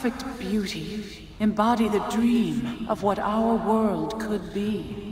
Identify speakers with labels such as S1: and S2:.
S1: Perfect beauty embody the dream of what our world could be.